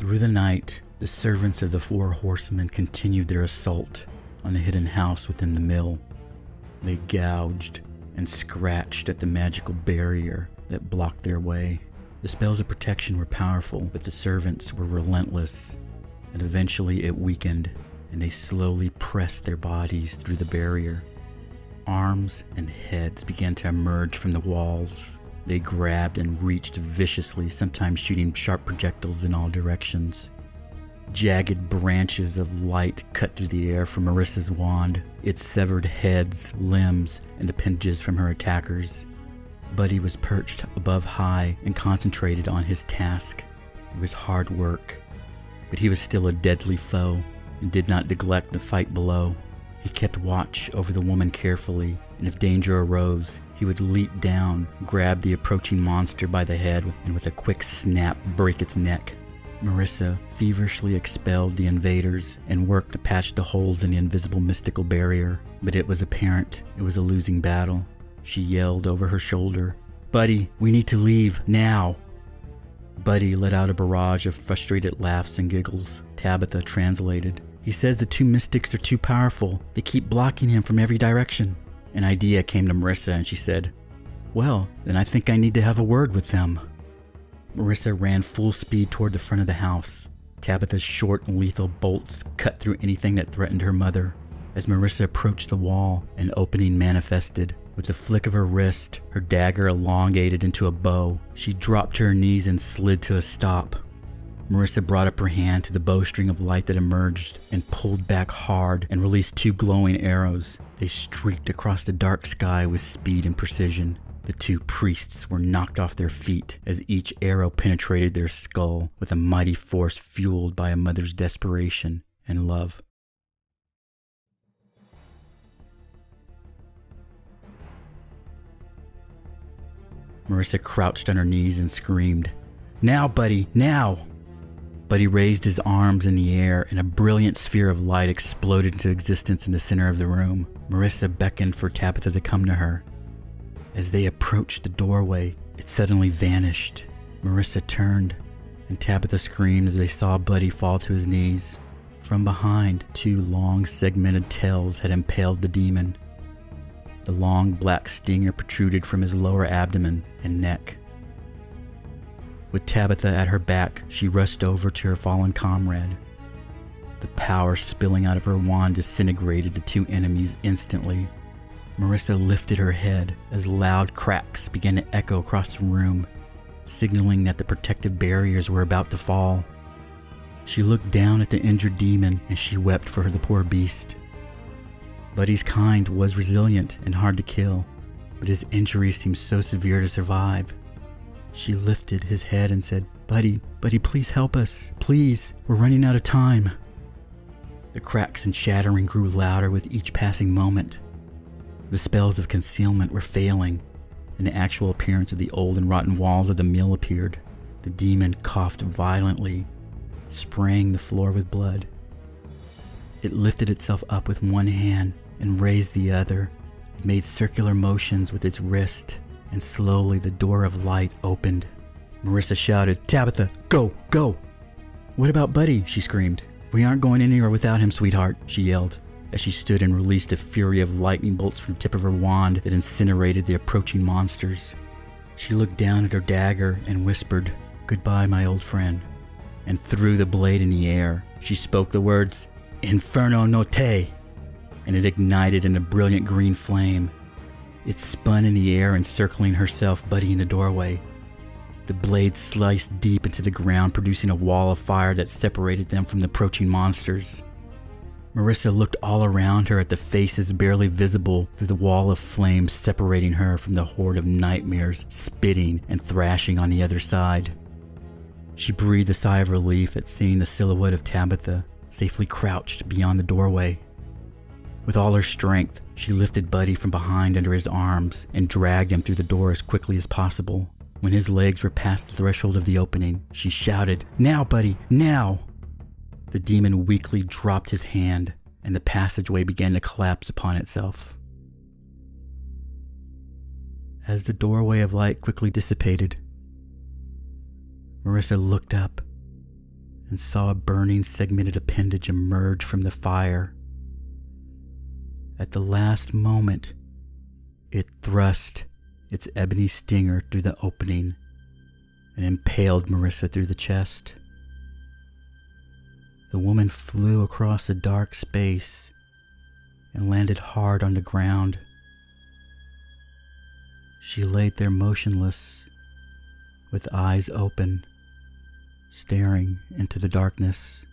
Through the night, the servants of the Four Horsemen continued their assault on the hidden house within the mill. They gouged and scratched at the magical barrier that blocked their way. The spells of protection were powerful, but the servants were relentless, and eventually it weakened, and they slowly pressed their bodies through the barrier. Arms and heads began to emerge from the walls. They grabbed and reached viciously, sometimes shooting sharp projectiles in all directions. Jagged branches of light cut through the air from Marissa's wand. It severed heads, limbs, and appendages from her attackers. Buddy was perched above high and concentrated on his task. It was hard work, but he was still a deadly foe and did not neglect the fight below. He kept watch over the woman carefully, and if danger arose, he would leap down, grab the approaching monster by the head, and with a quick snap, break its neck. Marissa feverishly expelled the invaders and worked to patch the holes in the invisible mystical barrier, but it was apparent it was a losing battle. She yelled over her shoulder, Buddy, we need to leave, now! Buddy let out a barrage of frustrated laughs and giggles. Tabitha translated. He says the two mystics are too powerful. They keep blocking him from every direction. An idea came to Marissa and she said, Well, then I think I need to have a word with them. Marissa ran full speed toward the front of the house. Tabitha's short and lethal bolts cut through anything that threatened her mother. As Marissa approached the wall, an opening manifested. With a flick of her wrist, her dagger elongated into a bow. She dropped to her knees and slid to a stop. Marissa brought up her hand to the bowstring of light that emerged and pulled back hard and released two glowing arrows. They streaked across the dark sky with speed and precision. The two priests were knocked off their feet as each arrow penetrated their skull with a mighty force fueled by a mother's desperation and love. Marissa crouched on her knees and screamed, Now, buddy, now! Buddy raised his arms in the air and a brilliant sphere of light exploded into existence in the center of the room. Marissa beckoned for Tabitha to come to her. As they approached the doorway, it suddenly vanished. Marissa turned, and Tabitha screamed as they saw Buddy fall to his knees. From behind, two long segmented tails had impaled the demon. The long black stinger protruded from his lower abdomen and neck. With Tabitha at her back, she rushed over to her fallen comrade. The power spilling out of her wand disintegrated the two enemies instantly. Marissa lifted her head as loud cracks began to echo across the room, signaling that the protective barriers were about to fall. She looked down at the injured demon and she wept for the poor beast. Buddy's kind was resilient and hard to kill, but his injuries seemed so severe to survive. She lifted his head and said, Buddy, Buddy, please help us. Please, we're running out of time. The cracks and shattering grew louder with each passing moment. The spells of concealment were failing, and the actual appearance of the old and rotten walls of the mill appeared. The demon coughed violently, spraying the floor with blood. It lifted itself up with one hand and raised the other. It made circular motions with its wrist, and slowly the door of light opened. Marissa shouted, Tabitha, go, go! What about Buddy? she screamed. We aren't going anywhere without him, sweetheart, she yelled, as she stood and released a fury of lightning bolts from the tip of her wand that incinerated the approaching monsters. She looked down at her dagger and whispered, Goodbye, my old friend, and threw the blade in the air. She spoke the words, Inferno Notte, and it ignited in a brilliant green flame. It spun in the air, encircling herself, Buddy in the doorway. The blade sliced deep into the ground, producing a wall of fire that separated them from the approaching monsters. Marissa looked all around her at the faces barely visible through the wall of flames separating her from the horde of nightmares spitting and thrashing on the other side. She breathed a sigh of relief at seeing the silhouette of Tabitha safely crouched beyond the doorway. With all her strength, she lifted Buddy from behind under his arms and dragged him through the door as quickly as possible. When his legs were past the threshold of the opening, she shouted, Now, Buddy, now! The demon weakly dropped his hand, and the passageway began to collapse upon itself. As the doorway of light quickly dissipated, Marissa looked up and saw a burning segmented appendage emerge from the fire. At the last moment, it thrust its ebony stinger through the opening and impaled Marissa through the chest. The woman flew across a dark space and landed hard on the ground. She laid there motionless, with eyes open, staring into the darkness.